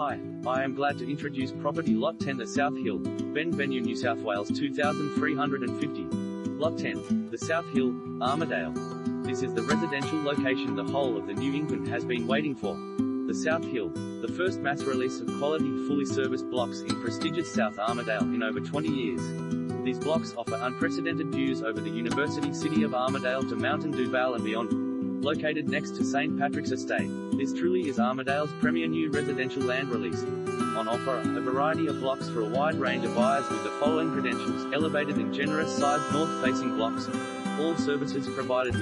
Hi, I am glad to introduce property Lot 10 the South Hill, Ben Venue, New South Wales 2350. Lot 10, the South Hill, Armidale. This is the residential location the whole of the New England has been waiting for. The South Hill, the first mass release of quality fully serviced blocks in prestigious South Armidale in over 20 years. These blocks offer unprecedented views over the university city of Armidale to Mountain Duval and beyond. Located next to St. Patrick's Estate, this truly is Armidale's premier new residential land release. On offer, a variety of blocks for a wide range of buyers with the following credentials, elevated and generous sized north-facing blocks. All services provided